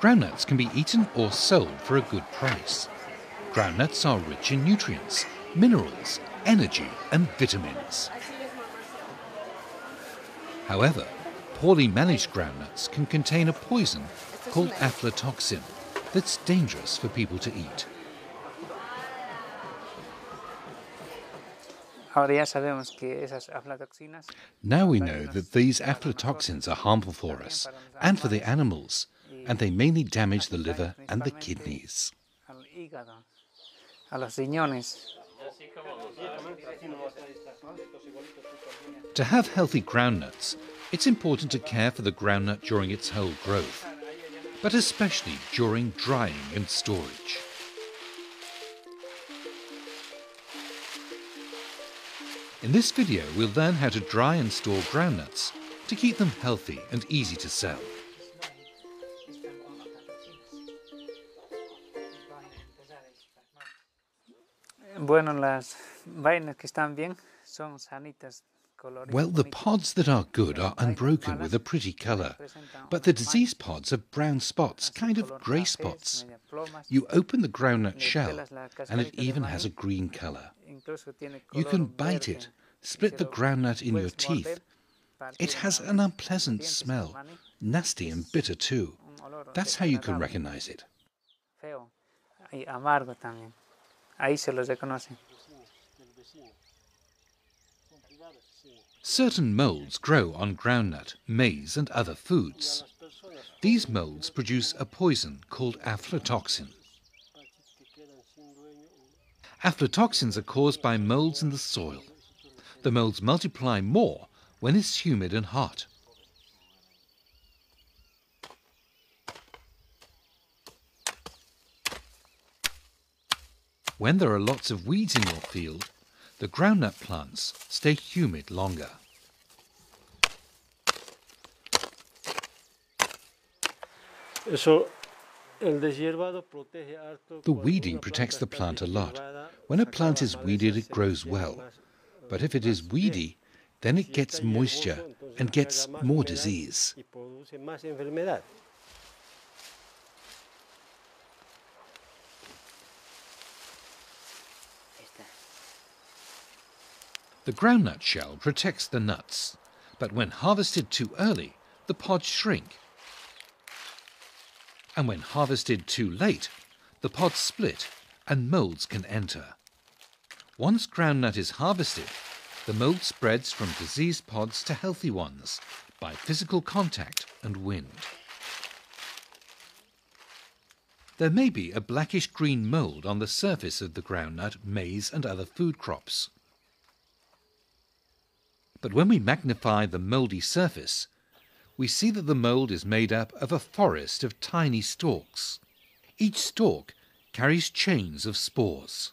Groundnuts can be eaten or sold for a good price. Groundnuts are rich in nutrients, minerals, energy, and vitamins. However, poorly managed groundnuts can contain a poison called aflatoxin that's dangerous for people to eat. Now we know that these aflatoxins are harmful for us and for the animals, and they mainly damage the liver and the kidneys. To have healthy groundnuts, it's important to care for the groundnut during its whole growth, but especially during drying and storage. In this video, we'll learn how to dry and store groundnuts to keep them healthy and easy to sell. Bueno, las vainas que están bien son sanitas. Well, the pods that are good are unbroken with a pretty colour, but the disease pods have brown spots, kind of grey spots. You open the groundnut shell, and it even has a green colour. You can bite it, split the groundnut in your teeth. It has an unpleasant smell, nasty and bitter too. That's how you can recognize it. Ahí se los. Certain molds grow on groundnut, maize, and other foods. These molds produce a poison called aflatoxin. Aflatoxins are caused by molds in the soil. The molds multiply more when it's humid and hot. When there are lots of weeds in your field, the groundnut plants stay humid longer. The weeding protects the plant a lot. When a plant is weeded, it grows well. But if it is weedy, then it gets moisture and gets more disease. The groundnut shell protects the nuts, but when harvested too early, the pods shrink. And when harvested too late, the pods split and molds can enter. Once groundnut is harvested, the mold spreads from diseased pods to healthy ones by physical contact and wind. There may be a blackish green mold on the surface of the groundnut, maize and other food crops. But when we magnify the mouldy surface, we see that the mould is made up of a forest of tiny stalks. Each stalk carries chains of spores.